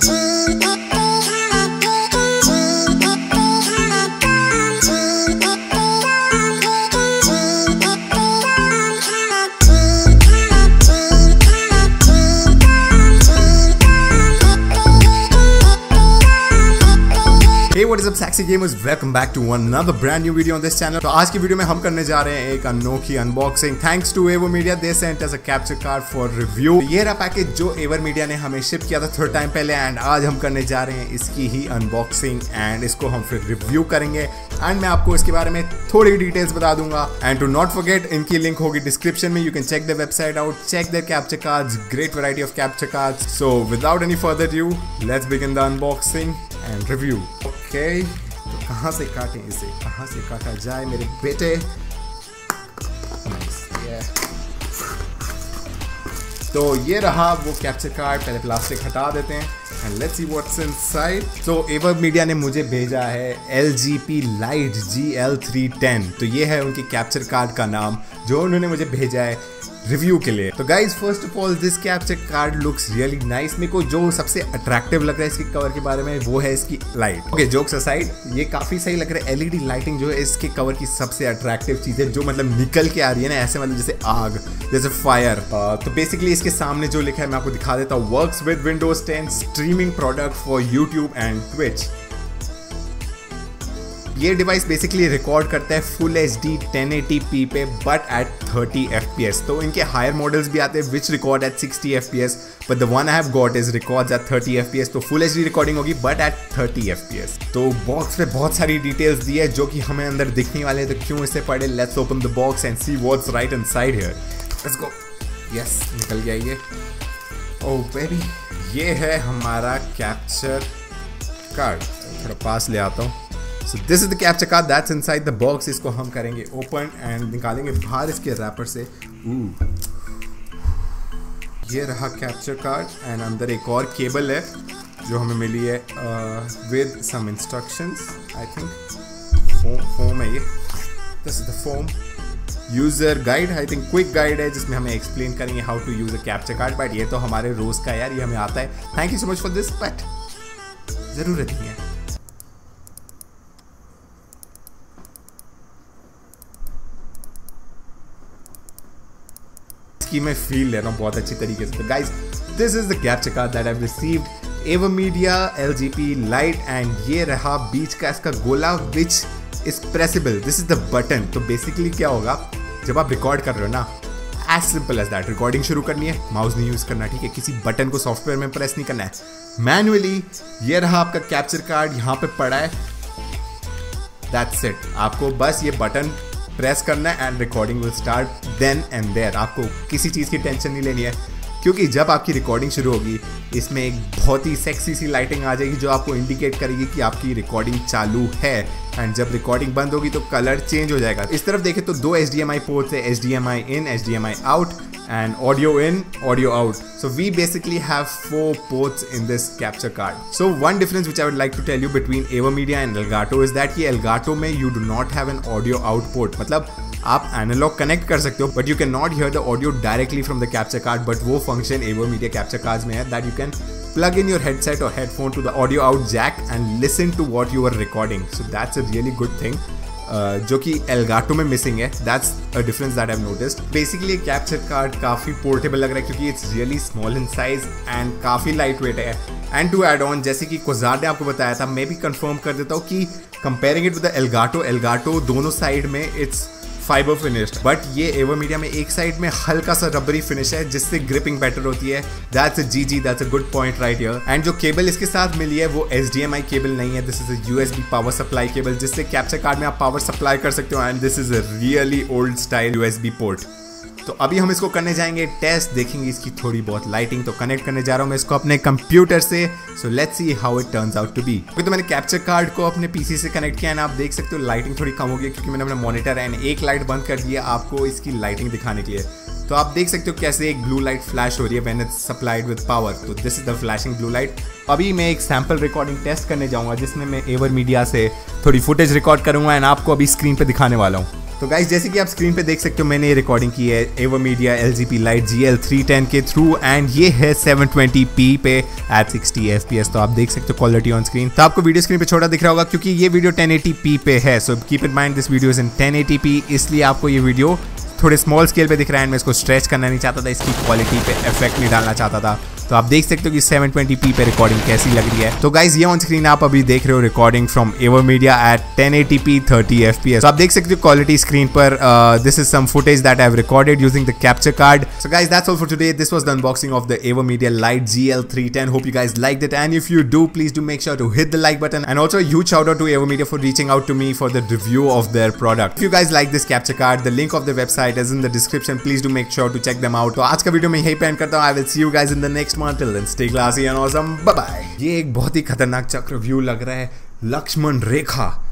Turn sexy gamers, welcome back to another brand new video on this channel. तो आज की video में हम करने जा रहे हैं एक अनोखी unboxing thanks to AVerMedia they sent as a capture card for review ये रहा पैकेज जो एवर मीडिया ने हमें शिप किया था थोड़ा टाइम पहले एंड आज हम करने जा रहे हैं इसकी ही अनबॉक्सिंग एंड इसको हम फिर रिव्यू करेंगे. एंड मैं आपको इसके बारे में थोड़ी डिटेल्स बता दूँगा. एंड टू नॉट फॉरगेट इनकी लिंक होगी डिस्क्रिप्शन में. You can check the website out check the capture cards great variety of capture cards so without any further due let's begin the unboxing review okay तो कहाँ से काटें इसे? कहाँ से काटा जाए मेरे बेटे? तो ये रहा वो कैप्चर कार्ड पहले प्लास्टिक हटा देते हैं and let's see what's inside तो एवर मीडिया ने मुझे भेजा है L G P lite G L three ten तो ये है उनके कैप्चर कार्ड का नाम, जो उन्होंने मुझे भेजा है रिव्यू के लिए। तो guys first of all this capture card looks really nice मेरे को जो सबसे अट्रैक्टिव लग रहा है इसके कवर के बारे में वो है इसकी लाइट ओके जोक्स असाइड ये काफ़ी सही लग रहा है। एलईडी लाइटिंग जो है इसके कवर की सबसे अट्रैक्टिव चीज़ है जो मतलब निकल के आ रही है ना ऐसे मतलब जैसे आग जैसे फायर तो बेसिकली इसके सामने जो लिखा है मैं आपको दिखा देता हूँ work with Windows ten streaming product for YouTube and Twitch ये डिवाइस बेसिकली रिकॉर्ड करता है full H D ten P but at thirty F तो इनके हायर मॉडल्स भी आते हैं which record at sixty F P S but the one I have got is record at thirty F तो full H recording होगी but at thirty F तो box में बहुत सारी डिटेल्स दी है, जो कि हमें अंदर दिखने वाले तो क्यों इसे पढ़े? Let's open the box and see what's right and side here let's go yes निकल गया ये. ओह बेबी ये है हमारा कैप्चर कार्ड थोड़ा पास ले आता हूँ. So this is the capture card that's inside the box इसको हम करेंगे ओपन एंड निकालेंगे बाहर इसके रैपर से। Ooh. ये रहा कैप्चर कार्ड एंड अंदर एक और केबल है जो हमें मिली है with some instructions I think foam है ये। This is the foam user guide I think quick guide है, जिसमें हमें एक्सप्लेन करेंगे how to use a capture card but ये तो हमारे रोज़ का यार, ये हमें आता है। Thank you so much for this but ज़रूरत नहीं है। की मैं फील ले रहा हूँ बहुत अच्छी तरीके से। Guys this is the capture card that I received AVerMedia L G P lite and ये रहा बीच का इसका गोला which is pressable this is the button तो बेसिकली क्या होगा, जब आप रिकॉर्ड कर रहे हो ना as simple as that recording शुरू करनी है माउस नहीं यूज़ करना, ठीक है? किसी बटन को सॉफ्टवेयर में प्रेस नहीं करना है। मैनुअली ये रहा आपका कैप्चर कार्ड यहाँ पे पड़ा है। दैट्स इट आपको बस ये बटन प्रेस करना है and recording will start then and there आपको किसी चीज़ की टेंशन नहीं लेनी है। क्योंकि जब आपकी रिकॉर्डिंग शुरू होगी, इसमें एक बहुत ही सेक्सी सी लाइटिंग आ जाएगी जो आपको इंडिकेट करेगी कि आपकी रिकॉर्डिंग चालू है। एंड जब रिकॉर्डिंग बंद होगी तो कलर चेंज हो जाएगा। इस तरफ़ देखें तो दो H D M I ports है H D M I in H D M I out and audio in, audio out. So we basically have four ports in this capture card. So one difference which I would like to tell you between AverMedia and Elgato is that कि Elgato में you do not have an audio out port. मतलब आप analogue connect कर सकते हो but you can not hear the audio directly from the capture card but वो function AVerMedia capture card में है that you can plug in your headset or headphone to the audio out jack and listen to what you are recording. So that's a really good thing. Uh, जो कि Elgato में missing है. That's a difference that I noticed basically capture card काफ़ी portable लग रहा है क्योंकि it's really small in size and काफ़ी लाइट वेट है. एंड टू एड ऑन जैसे कि कोजार ने आपको बताया था मैं भी कंफर्म कर देता हूँ कि comparing it with Elgato Elgato दोनों साइड में इट्स फाइबर फिनिश्ड बट ये एवर मीडिया में एक साइड में हल्का सा रबरी फिनिश है, जिससे ग्रिपिंग बेटर होती है। That's a G G that's a good point right here and जो केबल इसके साथ मिली है, वो S D M I cable नहीं है। This is a B power supply cable जिससे कैप्चर कार्ड में आप पावर सप्लाई कर सकते हो। And this is a really old style U S B port तो अभी हम इसको करने जाएँगे टेस्ट देखेंगे इसकी थोड़ी बहुत लाइटिंग तो कनेक्ट करने जा रहा हूँ मैं इसको अपने कंप्यूटर से। So let's see how it turns out to be अभी तो मैंने कैप्चर कार्ड को अपने पीसी से कनेक्ट किया एंड आप देख सकते हो लाइटिंग थोड़ी कम हो गई क्योंकि मैंने अपना मॉनिटर एंड एक लाइट बंद कर दिया आपको इसकी लाइटिंग दिखाने के लिए। तो आप देख सकते हो कैसे एक ब्लू लाइट फ्लैश हो रही है when it's supplied with power तो this is the flashing blue light अभी मैं एक सैंपल रिकॉर्डिंग टेस्ट करने जाऊँगा, जिसमें मैं एवर मीडिया से थोड़ी फुटेज रिकॉर्ड करूँगा एंड आपको अभी स्क्रीन पे दिखाने वाला हूँ। तो गाइज़ जैसे कि आप स्क्रीन पे देख सकते हो, मैंने ये रिकॉर्डिंग की है AVerMedia L G P lite G L three ten के थ्रू एंड ये है सेवन ट्वेंटी पी पे at sixty F P S तो आप देख सकते हो क्वालिटी ऑन स्क्रीन तो आपको वीडियो स्क्रीन पे छोटा दिख रहा होगा क्योंकि ये वीडियो टेन एटी पी पे है. So keep in mind this video is in ten eighty P इसलिए आपको ये वीडियो थोड़े स्मॉल स्केल पे दिख रहा है मैं इसको स्ट्रेच करना नहीं चाहता था, इसकी क्वालिटी पे इफ़ेक्ट नहीं डालना चाहता था. तो आप देख सकते हो कि 720p पे रिकॉर्डिंग कैसी लग रही है। तो गाइज़ ये ऑन स्क्रीन आप अभी देख रहे हो recording from AVerMedia at ten eighty P thirty F P S आप देख सकते हो क्वालिटी स्क्रीन पर this is some footage that I have recorded using the capture card so guys that's all for today this was the unboxing of the AVerMedia lite G L three ten hope you guys like that and if you do please do make sure to hit the like button and also you shout out to AVerMedia for reaching out to me for the review of the product you guys like this capture card the link of the website is in the description please do make sure to check them out तो आज का video में यही पेन करता हूँ. I will see you guys in the next smart and stay classy and awesome bye bye ये एक बहुत ही खतरनाक चक्र व्यू लग रहा है, लक्ष्मण रेखा।